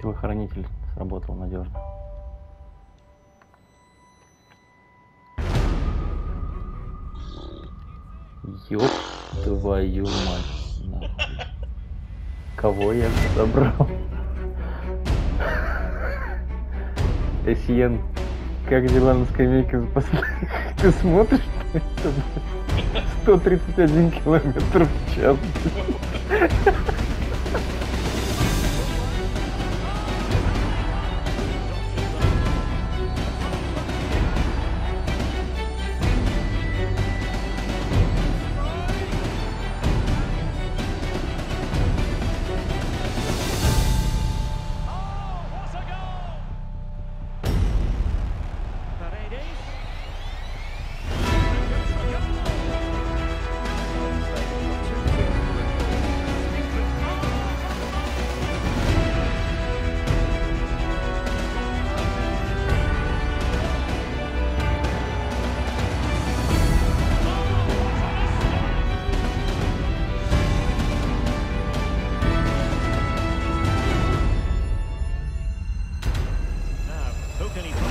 Телохранитель сработал надежно. Ёб твою мать. нахуй. Кого я забрал? Эсьен, как дела на скамейке запасных? Ты смотришь? на это? 131 километр в час. Duke, and